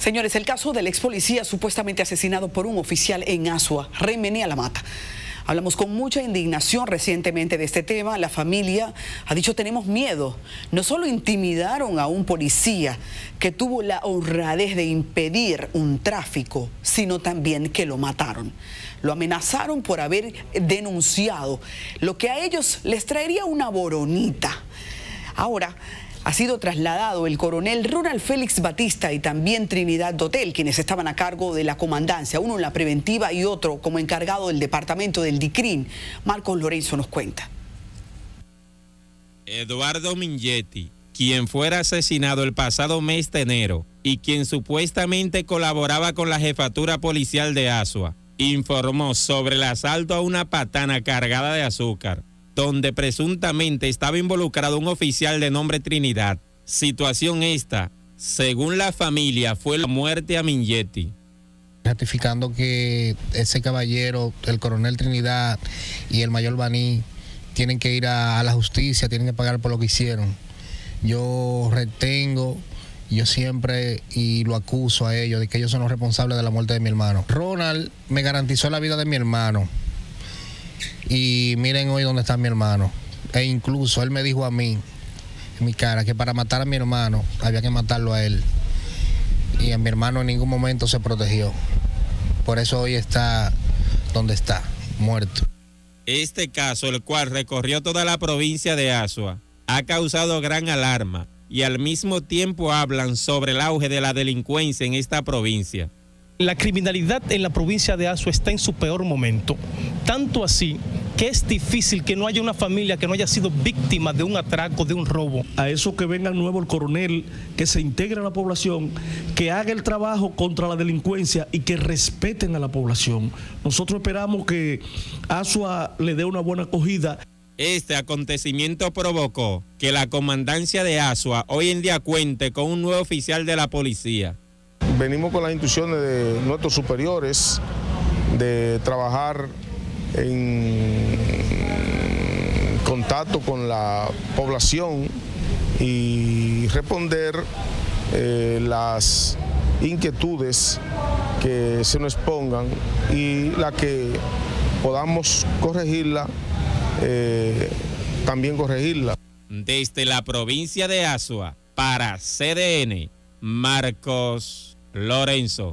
Señores, el caso del ex policía supuestamente asesinado por un oficial en Asua, Rey la Mata. Hablamos con mucha indignación recientemente de este tema. La familia ha dicho tenemos miedo. No solo intimidaron a un policía que tuvo la honradez de impedir un tráfico, sino también que lo mataron. Lo amenazaron por haber denunciado lo que a ellos les traería una boronita. Ahora, ha sido trasladado el coronel Ronald Félix Batista y también Trinidad Dotel, quienes estaban a cargo de la comandancia, uno en la preventiva y otro como encargado del departamento del DICRIN. Marcos Lorenzo nos cuenta. Eduardo Mingetti, quien fuera asesinado el pasado mes de enero y quien supuestamente colaboraba con la jefatura policial de Asua, informó sobre el asalto a una patana cargada de azúcar donde presuntamente estaba involucrado un oficial de nombre Trinidad. Situación esta, según la familia, fue la muerte a Mingetti. Ratificando que ese caballero, el coronel Trinidad y el mayor Baní, tienen que ir a, la justicia, tienen que pagar por lo que hicieron. Yo retengo yo siempre y lo acuso a ellos de que ellos son los responsables de la muerte de mi hermano. Ronald me garantizó la vida de mi hermano. Y miren hoy dónde está mi hermano. E incluso él me dijo a mí, en mi cara, que para matar a mi hermano había que matarlo a él. Y a mi hermano en ningún momento se protegió. Por eso hoy está donde está, muerto. Este caso, el cual recorrió toda la provincia de Asua, ha causado gran alarma y al mismo tiempo hablan sobre el auge de la delincuencia en esta provincia. La criminalidad en la provincia de Asua está en su peor momento, tanto así que es difícil que no haya una familia que no haya sido víctima de un atraco, de un robo. A eso que venga el nuevo el coronel, que se integre a la población, que haga el trabajo contra la delincuencia y que respeten a la población. Nosotros esperamos que Asua le dé una buena acogida. Este acontecimiento provocó que la comandancia de Asua hoy en día cuente con un nuevo oficial de la policía venimos con las instrucciones de nuestros superiores de trabajar en contacto con la población y responder eh, las inquietudes que se nos pongan y la que podamos corregirla, eh, también corregirla. Desde la provincia de Asua, para CDN, Marcos Lorenzo.